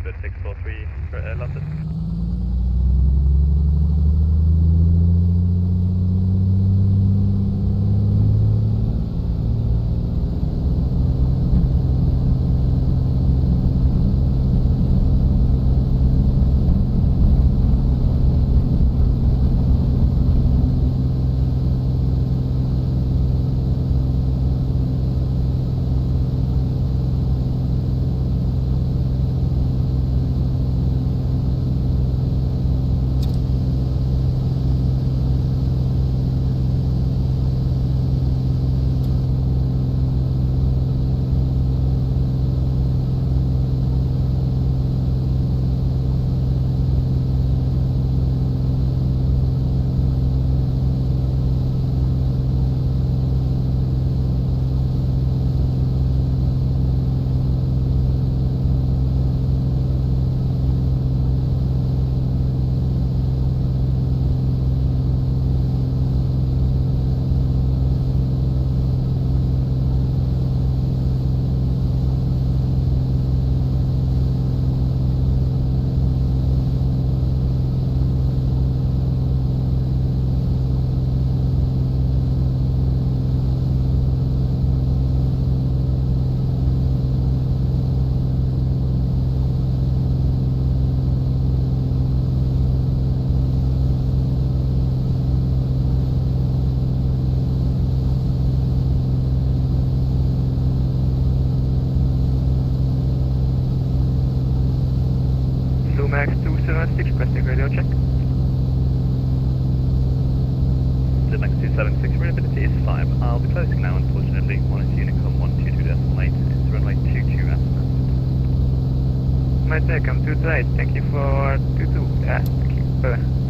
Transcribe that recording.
Tibet 643 uh, landed. 276, requesting radio check. Limax 276, reliability is 5. I'll be closing now, unfortunately. One is Unicom 122 decimal 8. It's runway 22 azimuth. My to 28, thank you for 22, yeah, thank you. Bye.